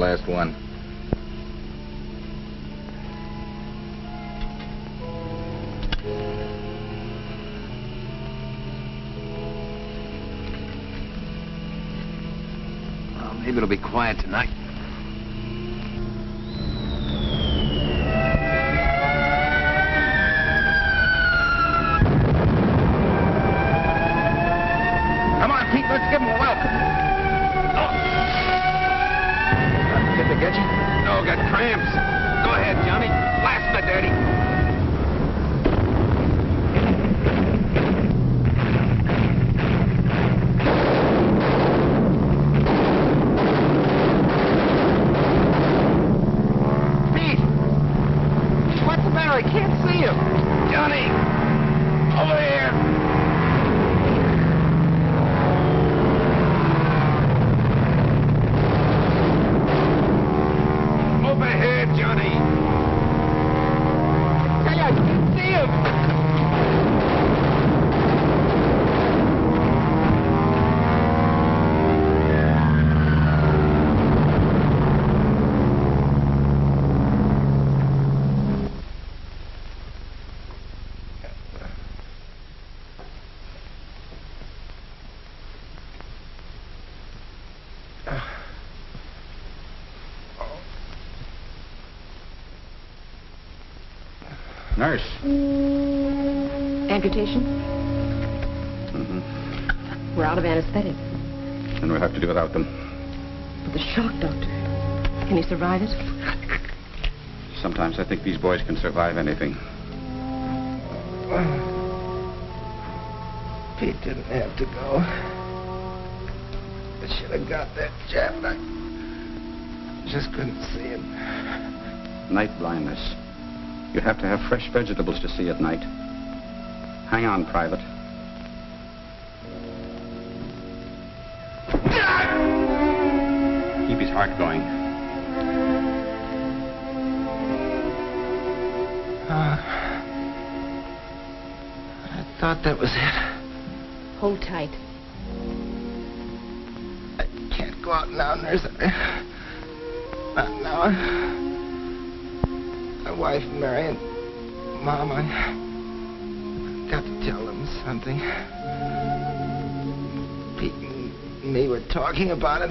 Last one. Well, maybe it'll be quiet tonight. Him. Nurse. Amputation? Mm-hmm. We're out of anesthetic. Then we'll have to do without them. But the shock, Doctor. Can he survive it? Sometimes I think these boys can survive anything. Pete didn't have to go. I should have got that jab. I just couldn't see him. Night blindness. You have to have fresh vegetables to see at night. Hang on, Private. Keep his heart going. Uh, I thought that was it. Hold tight. I can't go out now, nurse. Not now. My wife, Mary, and Mom, I got to tell them something. Pete and me were talking about it.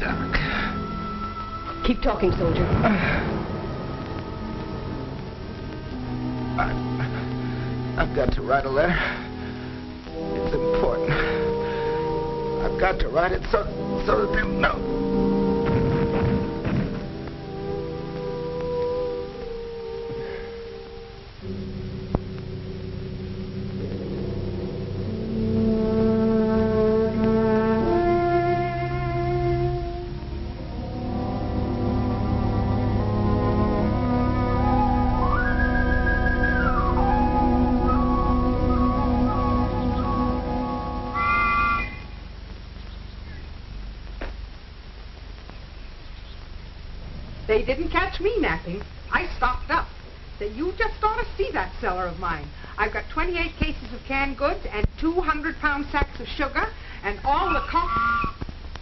Doc. Keep talking, soldier. I, I've got to write a letter. Got to write it so so that they'll know. They didn't catch me napping. I stocked up. That you just ought to see that cellar of mine. I've got 28 cases of canned goods and 200 pound sacks of sugar and all the co-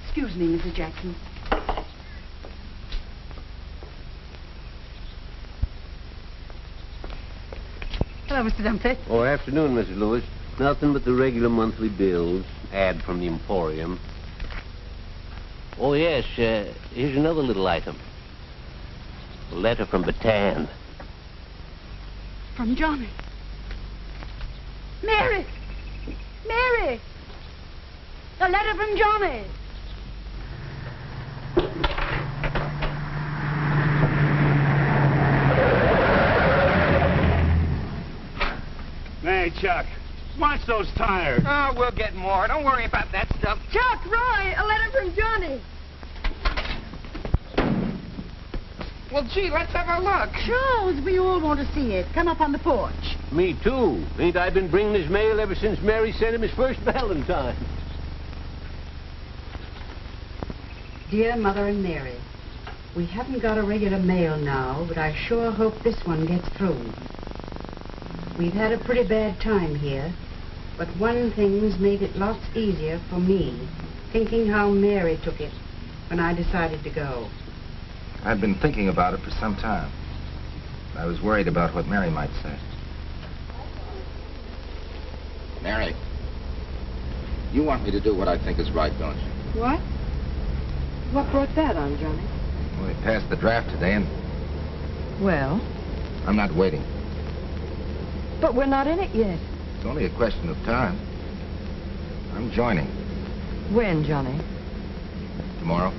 Excuse me, Mrs. Jackson. Hello, Mr. Dumpty. Oh, afternoon, Mrs. Lewis. Nothing but the regular monthly bills. Ad from the Emporium. Oh, yes, uh, here's another little item. A letter from Bataan. From Johnny. Mary! Mary! A letter from Johnny. Hey, Chuck, watch those tires. Oh, we'll get more. Don't worry about that stuff. Chuck, Roy, a letter from Johnny. Well, gee, let's have a look. Charles, we all want to see it. Come up on the porch. Me, too. Ain't I been bringing his mail ever since Mary sent him his first Valentine? Dear Mother and Mary, we haven't got a regular mail now, but I sure hope this one gets through. We've had a pretty bad time here. But one thing's made it lots easier for me, thinking how Mary took it when I decided to go. I'd been thinking about it for some time. I was worried about what Mary might say. Mary, you want me to do what I think is right, don't you? What? What brought that on, Johnny? Well, we passed the draft today, and Well, I'm not waiting. but we're not in it yet. It's only a question of time. I'm joining When, Johnny? tomorrow.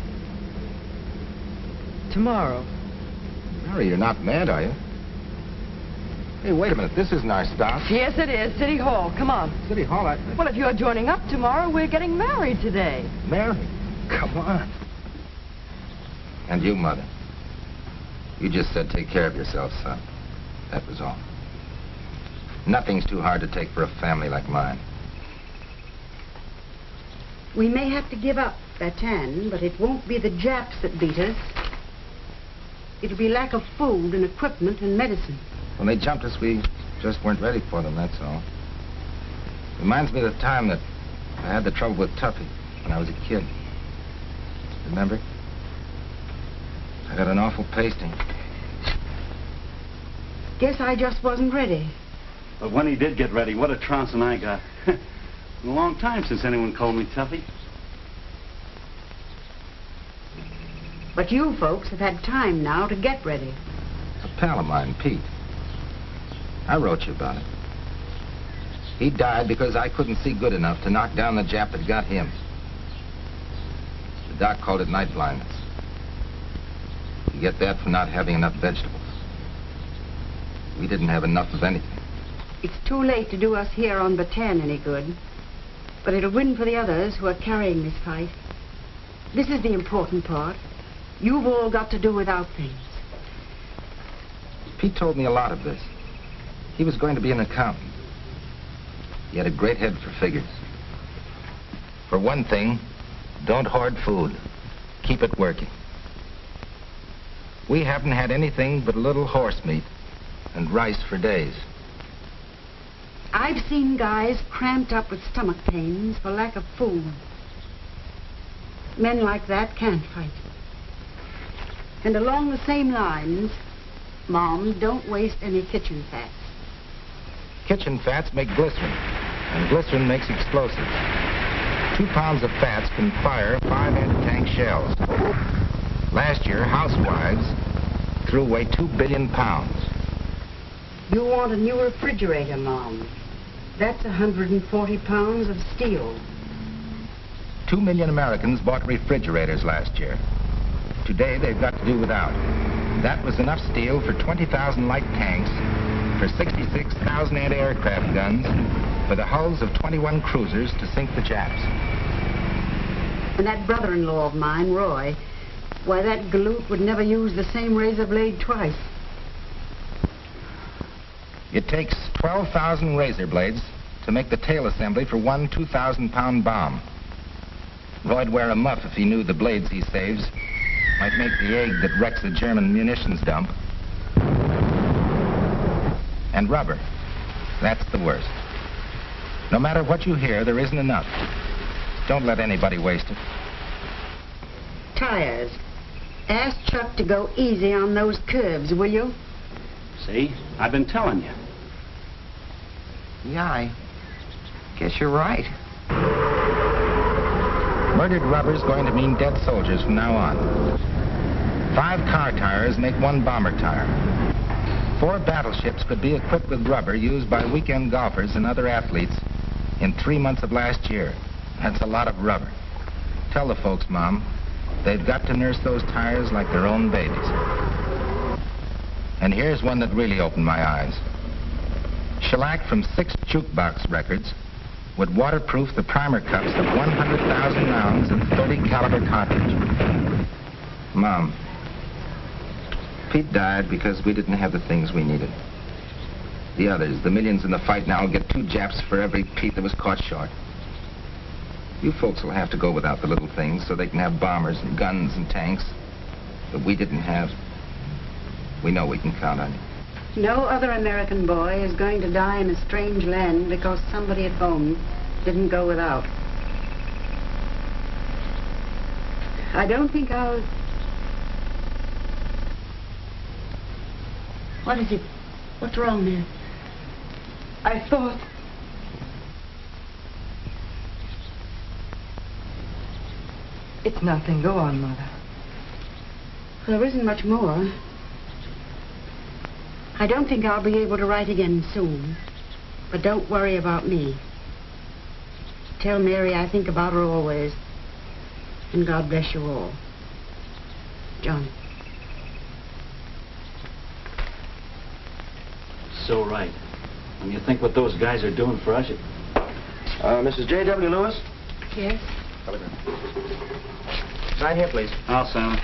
Tomorrow. Mary, you're not mad, are you? Hey, wait a minute. This isn't our stop. Yes, it is. City Hall. Come on. City Hall, I... Well, if you're joining up tomorrow, we're getting married today. Mary, come on. And you, Mother. You just said take care of yourself, son. That was all. Nothing's too hard to take for a family like mine. We may have to give up Bataan, but it won't be the Japs that beat us. It'll be lack of food and equipment and medicine. When they jumped us, we just weren't ready for them, that's all. Reminds me of the time that I had the trouble with Tuffy when I was a kid. Remember? I got an awful pasting. Guess I just wasn't ready. But when he did get ready, what a trouncing I got. a long time since anyone called me Tuffy. But you folks have had time now to get ready. A pal of mine, Pete. I wrote you about it. He died because I couldn't see good enough to knock down the Jap that got him. The doc called it night blindness. You get that from not having enough vegetables. We didn't have enough of anything. It's too late to do us here on Bataan any good. But it'll win for the others who are carrying this fight. This is the important part. You've all got to do without things. Pete told me a lot of this. He was going to be an accountant. He had a great head for figures. For one thing, don't hoard food. Keep it working. We haven't had anything but a little horse meat and rice for days. I've seen guys cramped up with stomach pains for lack of food. Men like that can't fight. And along the same lines, Mom, don't waste any kitchen fats. Kitchen fats make glycerin, and glycerin makes explosives. Two pounds of fats can fire five anti-tank shells. Last year, housewives threw away two billion pounds. You want a new refrigerator, Mom. That's 140 pounds of steel. Two million Americans bought refrigerators last year. Today, they've got to do without. That was enough steel for 20,000 light tanks, for 66,000 anti-aircraft guns, for the hulls of 21 cruisers to sink the Japs. And that brother-in-law of mine, Roy, why, that galoot would never use the same razor blade twice. It takes 12,000 razor blades to make the tail assembly for one 2,000-pound bomb. Roy'd wear a muff if he knew the blades he saves might make the egg that wrecks the German munitions dump. And rubber. That's the worst. No matter what you hear, there isn't enough. Don't let anybody waste it. Tires. Ask Chuck to go easy on those curves, will you? See? I've been telling you. Yeah, I guess you're right. Murdered rubber's going to mean dead soldiers from now on. Five car tires make one bomber tire. Four battleships could be equipped with rubber used by weekend golfers and other athletes in three months of last year. That's a lot of rubber. Tell the folks, Mom, they've got to nurse those tires like their own babies. And here's one that really opened my eyes. Shellac from six jukebox records would waterproof the primer cups of 100,000 rounds of 30 caliber cartridge. Mom, Pete died because we didn't have the things we needed. The others, the millions in the fight now, will get two Japs for every Pete that was caught short. You folks will have to go without the little things so they can have bombers and guns and tanks that we didn't have. We know we can count on you. No other American boy is going to die in a strange land because somebody at home didn't go without. I don't think I'll... What is it? What's wrong, man? I thought... It's nothing. Go on, Mother. Well, there isn't much more. I don't think I'll be able to write again soon. But don't worry about me. Tell Mary I think about her always. And God bless you all. John. So right. When you think what those guys are doing for us, it... Uh, Mrs. J.W. Lewis? Yes? Sign here, please. I'll sign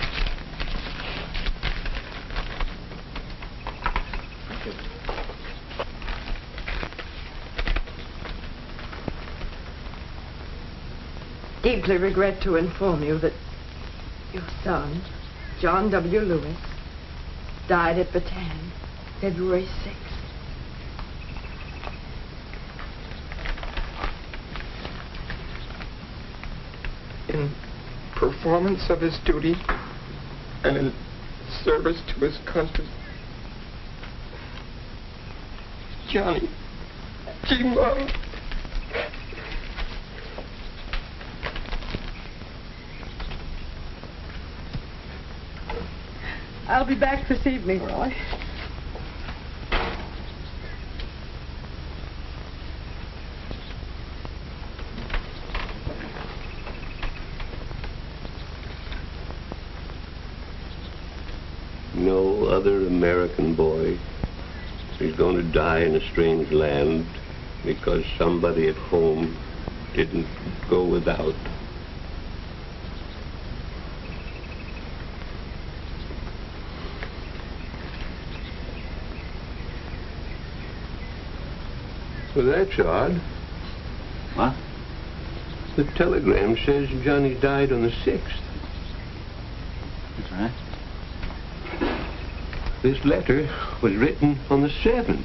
Deeply regret to inform you that your son, John W. Lewis, died at Bataan, February 6th. in performance of his duty and in service to his country. Johnny G. Love. I'll be back this evening, Roy. No other American boy is going to die in a strange land because somebody at home didn't go without. Well, that's odd. What? The telegram says Johnny died on the 6th. That's right. This letter was written on the 7th.